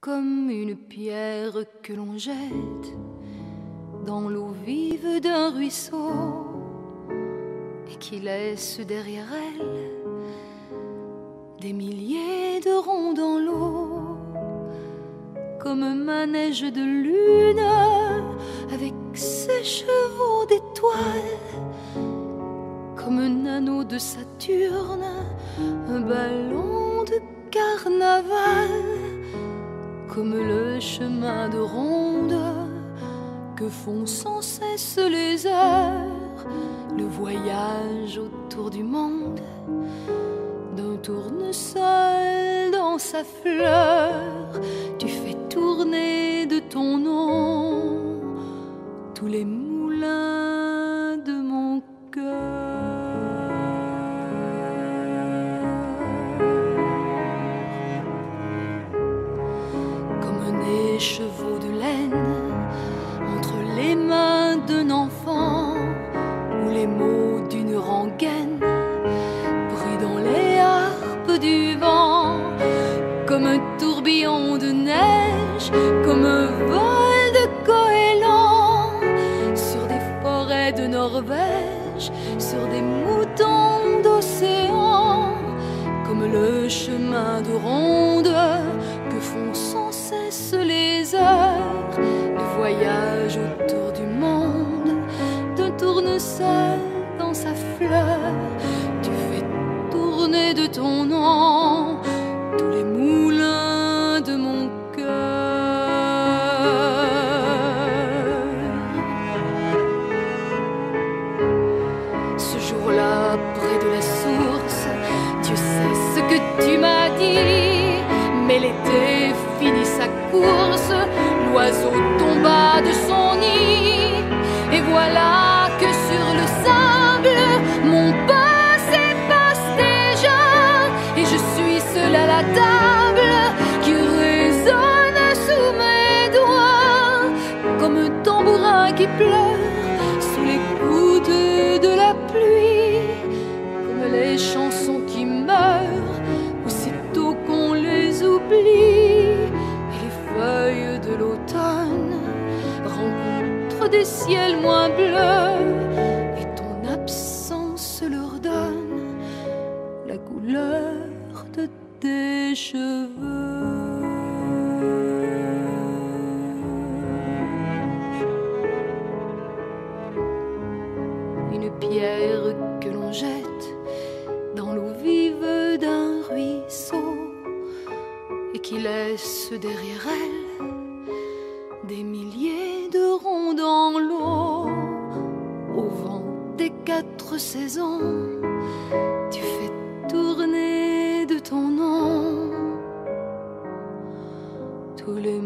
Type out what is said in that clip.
comme une pierre que l'on jette dans l'eau vive d'un ruisseau et qui laisse derrière elle des milliers de ronds dans l'eau, comme un manège de lune avec ses chevaux d'étoiles, comme un anneau de Saturne, un ballon de carnaval, comme le chemin de ronde que font sans cesse les heures, le voyage autour du monde d'un tournesol dans sa fleur, tu fais tourner de ton nom tous les moulins un écheveau de laine entre les mains d'un enfant ou les mots d'une rengaine pris dans les harpes du vent, comme un tourbillon de neige, comme un vol de goéland sur des forêts de Norvège, sur des moutons d'océan, comme le chemin de ronde que font sans cesse les heures, le voyage autour du monde d'un tournesol dans sa fleur. Tu fais tourner de ton nom tous les moulins de mon cœur. Ce jour-là, près de la source, Dieu sait ce que tu m'as mais l'été finit sa course, l'oiseau tomba de son nid, et voilà que sur le sable, mon passé passe déjà, et je suis seule à la table qui résonne sous mes doigts, comme un tambourin qui pleure sous les gouttes de la pluie, comme les chansons des ciels moins bleus, et ton absence leur donne la couleur de tes cheveux. Une pierre que l'on jette dans l'eau vive d'un ruisseau et qui laisse derrière elle des milliers de ronds dans l'eau au vent des quatre saisons. Tu fais tourner de ton nom tous les